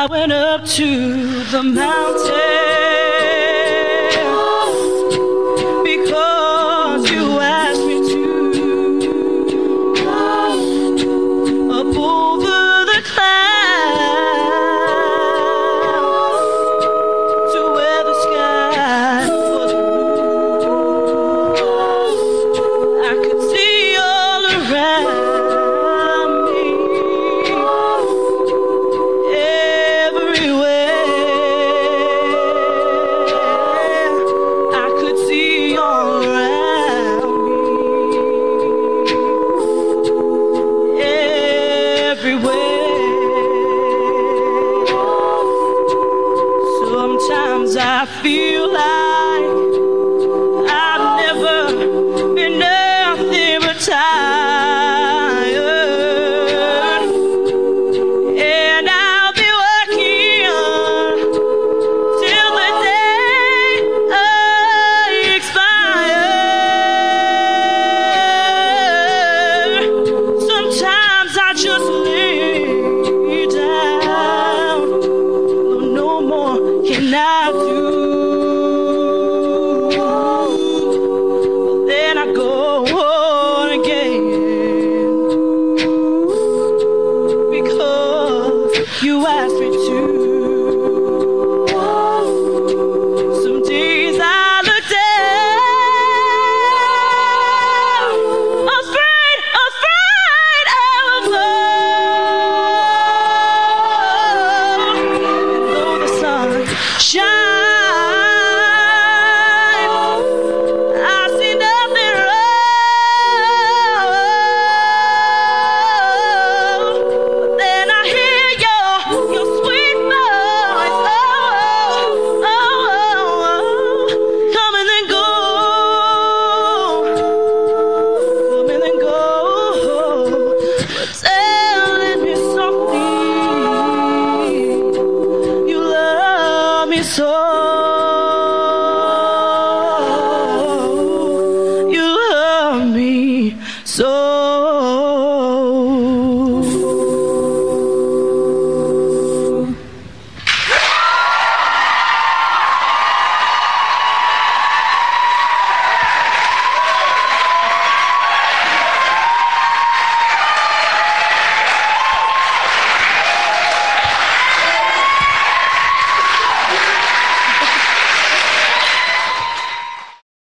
I went up to the mountain. everywhere. Sometimes I feel like. You asked me to. Some days I looked down, afraid, afraid of love. And though the sun shines. So